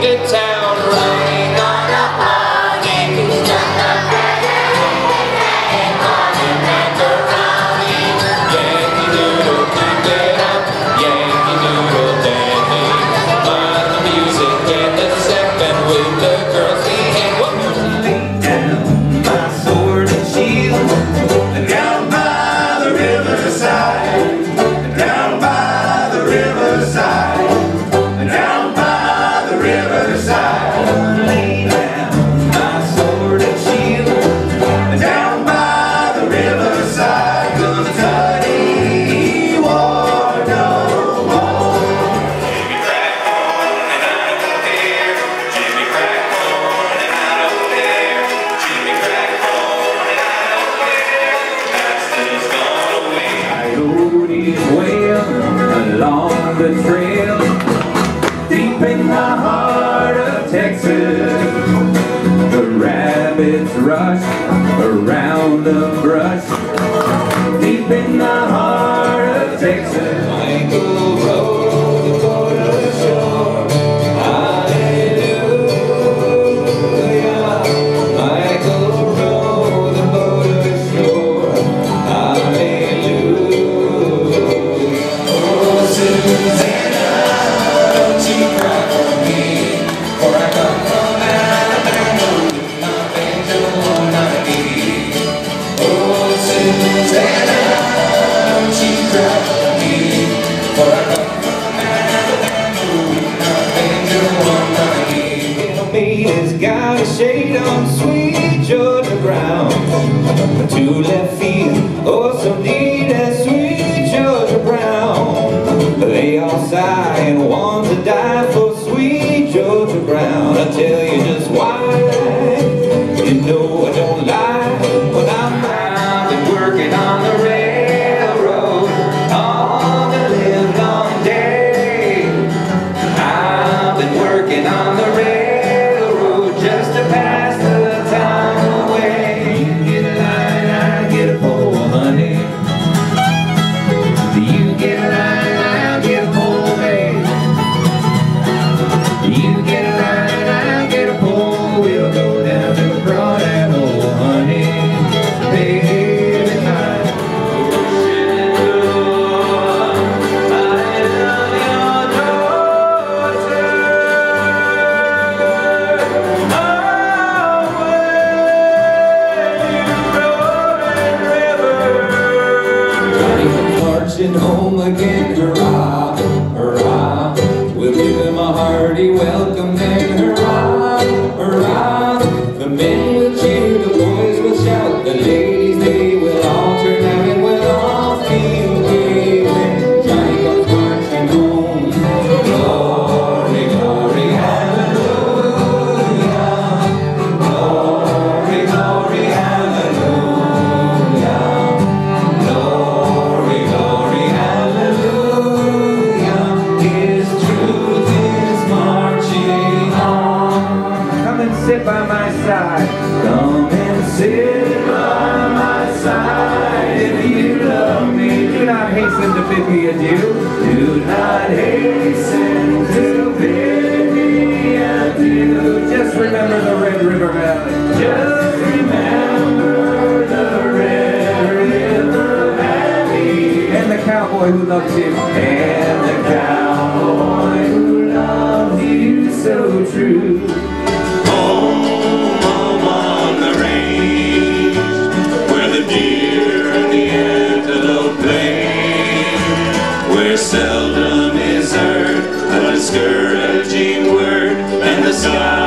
good time. deep in the heart of Texas. shade has got a shade on sweet Georgia Brown. Two left feet, oh so neat as sweet Georgia Brown. They all sigh and want to die. home again. not hasten to bid me adieu. Do not hasten to bid me adieu. Just remember the Red River Valley. Just remember the Red River Valley. And the cowboy who loves you. And sky.